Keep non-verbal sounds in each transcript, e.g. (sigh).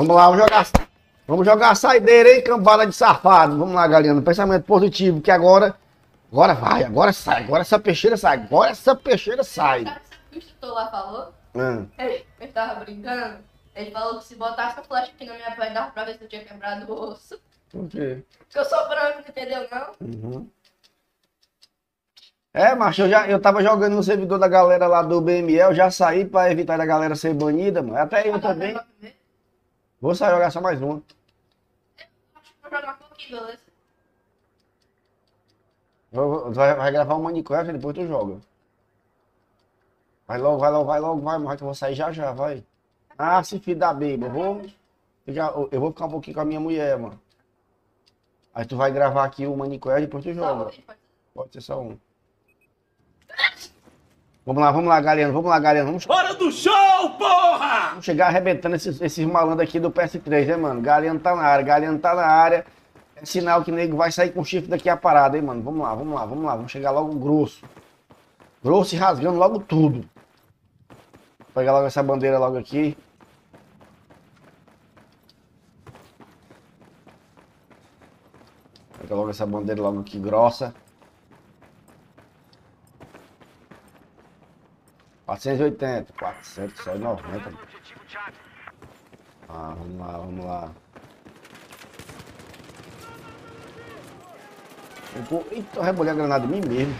Vamos lá, vamos jogar. Vamos jogar a saideira, hein, cambada de safado. Vamos lá, galera. Pensamento positivo, que agora. Agora vai, agora sai, agora essa peixeira sai, agora essa peixeira sai. O instrutor lá falou? Hum. Ele, ele tava brincando. Ele falou que se botasse a flecha aqui na minha perna, dava pra ver se eu tinha quebrado o osso. Por quê? Porque eu sou branco, entendeu não? Uhum. É, macho, eu, já, eu tava jogando no servidor da galera lá do BML, já saí pra evitar da galera ser banida, mano. Até eu também. Vou sair jogar só mais uma. Vou jogar um vou- Vai, vai gravar um Minecraft e depois tu joga. Vai logo, vai logo, vai logo, vai, mas eu vou sair já já, vai. Ah, se filho da baby, eu vou. ficar- Eu vou ficar um pouquinho com a minha mulher, mano. Aí tu vai gravar aqui o Minecraft e depois tu Só joga. Pode ser só um. Vamos lá, vamos lá, galera. Vamos lá, galera. Vamos, Hora do show, porra! vamos chegar arrebentando esses, esses malandros aqui do PS3, né, mano? Galeano tá na área, Galeano tá na área. É sinal que o nego vai sair com o chifre daqui a parada, hein, mano? Vamos lá, vamos lá, vamos lá. Vamos chegar logo grosso. Grosso e rasgando logo tudo. Vou pegar logo essa bandeira logo aqui. Pega logo essa bandeira logo aqui grossa. 480, 490. Ah, vamos lá, vamos lá. Eita, eu rebolhei a granada em mim mesmo.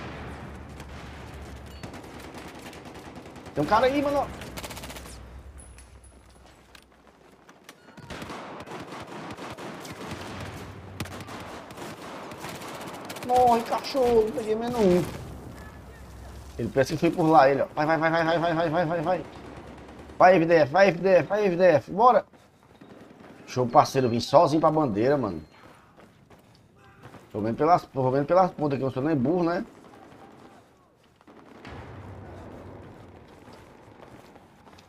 Tem um cara aí, mano. Morre, cachorro. Peguei menos um. Ele parece que foi por lá, ele, ó. Vai, vai, vai, vai, vai, vai, vai, vai, vai, vai. Vai, FDF, vai, FDF, vai, FDF, bora. Show, parceiro, vim sozinho pra bandeira, mano. Tô vendo pelas, tô vendo pelas pontas aqui, não sou nem burro, né?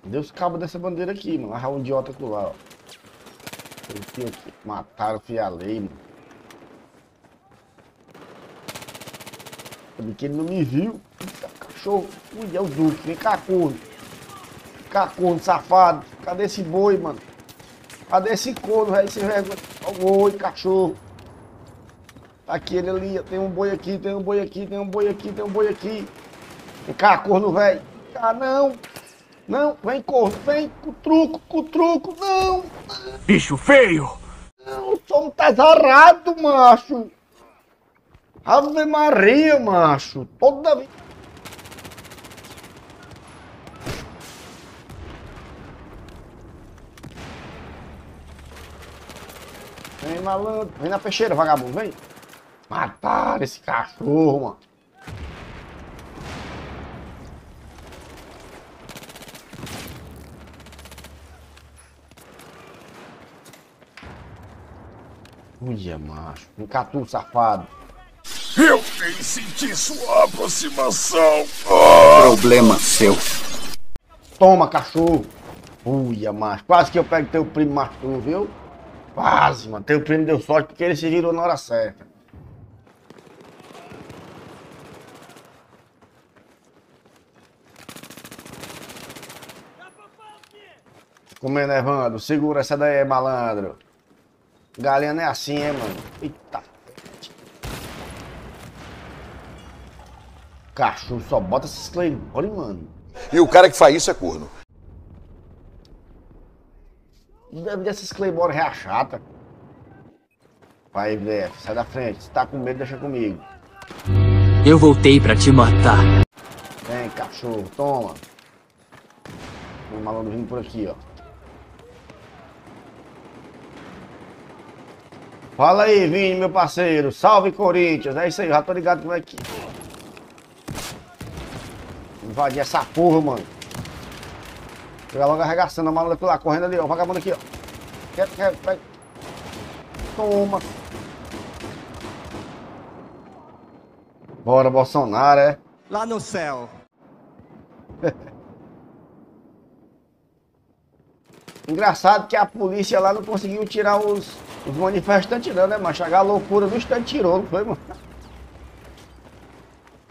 Deus cabo dessa bandeira aqui, mano. Arrar um idiota com lá, ó. Aqui, aqui. Mataram, fialei, mano. Sabe que ele não me viu. Cachorro. Ui, é o Duque. Vem cá, corno. Cá, corno, safado. Cadê esse boi, mano? Cadê esse corno, velho? Esse vergonha. Oi, cachorro. Tá aqui ele ali. Tem um boi aqui, tem um boi aqui, tem um boi aqui, tem um boi aqui. Vem cá, corno, velho. Ah, não. Não, vem, corno. Vem com truco, com truco. Não, Bicho feio! não. O som tá zarrado, macho. Ave Maria, macho. Toda vez. Vem, malandro. Vem na peixeira, vagabundo. Vem. Mataram esse cachorro, mano. Uia, macho. Um catu safado. Eu nem senti sua aproximação! Problema seu. Toma, cachorro. Uia, macho. Quase que eu pego teu primo macho, viu? Quase, mano. Teu primo deu sorte porque ele se virou na hora certa. Comendo, Evandro. Segura essa daí, malandro. Galinha não é assim, hein, mano. Eita. Cachorro só bota esses claymore, mano. E o cara que faz isso é corno. Deve dessas Claymore reachata. Vai, VF, sai da frente. Se tá com medo, deixa comigo. Eu voltei pra te matar. Vem, cachorro, toma. Um malandro vindo por aqui, ó. Fala aí, Vini, meu parceiro. Salve, Corinthians. É isso aí, já tô ligado como é que... Invadir essa porra, mano. Pegar logo arregaçando a malandra lá, correndo ali, ó. O vagabundo aqui, ó. Quer, quer, pega. Toma. Bora, Bolsonaro, é? Lá no céu. (laughs) Engraçado que a polícia lá não conseguiu tirar os, os manifestantes não, né, mano? Chegar a loucura do instante tirou, não foi, mano?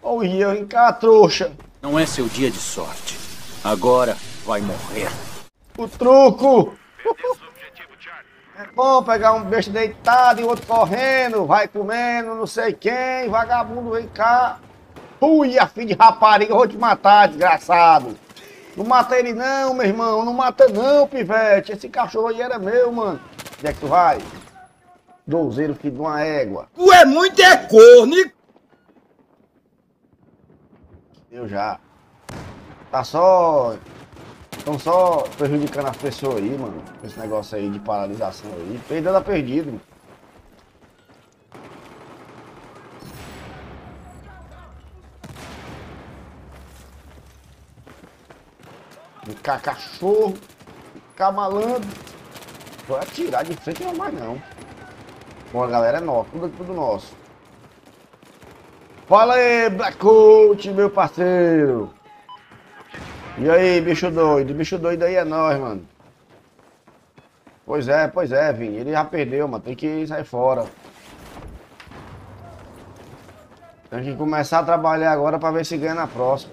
Ó o Ian, hein, cá, trouxa. Não é seu dia de sorte. Agora vai morrer. O truco. É bom pegar um besta deitado e outro correndo, vai comendo, não sei quem, vagabundo vem cá. Ui, a filha de rapariga, eu vou te matar, desgraçado. Não mata ele não, meu irmão, não mata não, pivete. Esse cachorro aí era meu, mano. Onde é que tu vai? Dozeiro, filho de uma égua. Tu é muito é corno, e Eu já. Tá só. Estão só prejudicando as pessoas aí, mano. Esse negócio aí de paralisação aí. Perdeu tá perdido. Ficar cachorro, ficar malandro. Vou atirar de frente não é mais não. Bom, a galera é nossa, tudo, tudo nosso. Fala aí, Black Coach, meu parceiro. E aí, bicho doido? Bicho doido aí é nós, mano. Pois é, pois é, Vini. Ele já perdeu, mano. Tem que sair fora. Tem que começar a trabalhar agora pra ver se ganha na próxima.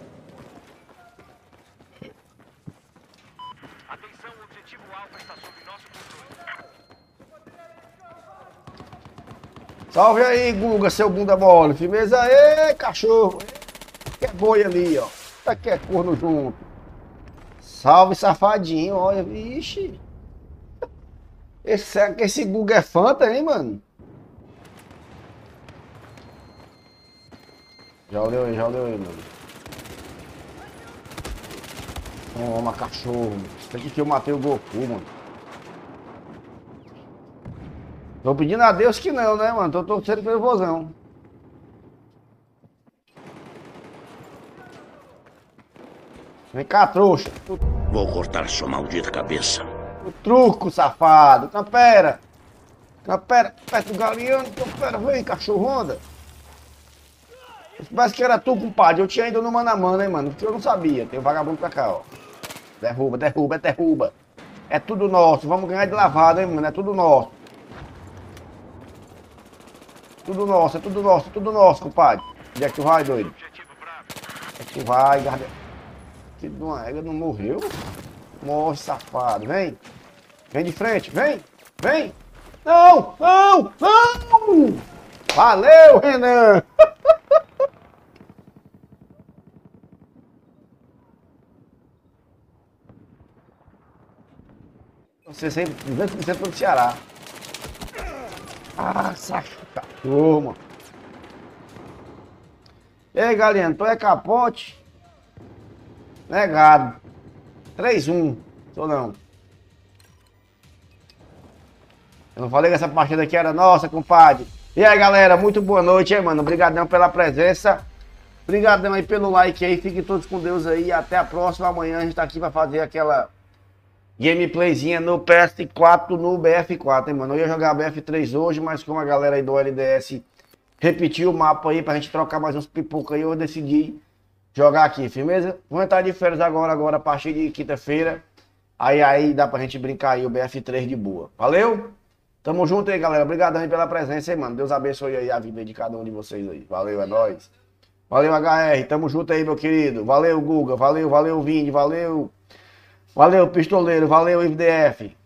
Salve aí, Guga, seu bunda mole. Firmeza aí, cachorro. Que é boi ali, ó. Tá que é corno junto. Salve, safadinho. Olha, vixe. Esse, esse Guga é fanta, hein, mano? Já olhou aí, já olhou aí, mano. Toma, cachorro. Aqui que eu matei o Goku, mano. Tô pedindo a Deus que não, né, mano? Tô torcendo pelo vozão. Vem cá, trouxa. Vou cortar sua maldita cabeça. o truco, safado. Campera. Campera, perto do galeano. Campera, vem, cachorro, onda. Parece que era tu, compadre. Eu tinha ido no mano a mano, hein, mano. Porque eu não sabia. Tem um vagabundo pra cá, ó. Derruba, derruba, derruba. É tudo nosso. Vamos ganhar de lavada, hein, mano. É tudo nosso. Tudo nosso, é tudo nosso, é tudo nosso, compadre. Onde é que tu vai, doido? Onde é que tu vai, garde... Filho de uma égua não morreu? Morre, safado. Vem. Vem de frente, vem. Vem. Não, não, não. Valeu, Renan. (laughs) Você sempre, 200% pro Ceará. Ah, mano. E aí, galinha, tu é capote? Negado. 3-1. Sou não. Eu não falei que essa partida aqui era nossa, compadre. E aí, galera, muito boa noite, hein, mano. Obrigadão pela presença. Obrigadão aí pelo like aí. Fiquem todos com Deus aí. Até a próxima. Amanhã a gente tá aqui pra fazer aquela gameplayzinha no PS4, no BF4, hein, mano. Eu ia jogar BF3 hoje, mas como a galera aí do LDS repetiu o mapa aí pra gente trocar mais uns pipoca aí, eu decidi jogar aqui, firmeza? Vou entrar de férias agora, agora a partir de quinta-feira. Aí aí dá pra gente brincar aí o BF3 de boa. Valeu? Tamo junto aí, galera. Obrigadão aí pela presença aí, mano. Deus abençoe aí a vida de cada um de vocês aí. Valeu, é nóis. Valeu, HR. Tamo junto aí, meu querido. Valeu, Guga. Valeu, valeu, Vini. Valeu. Valeu, pistoleiro. Valeu, IVDF.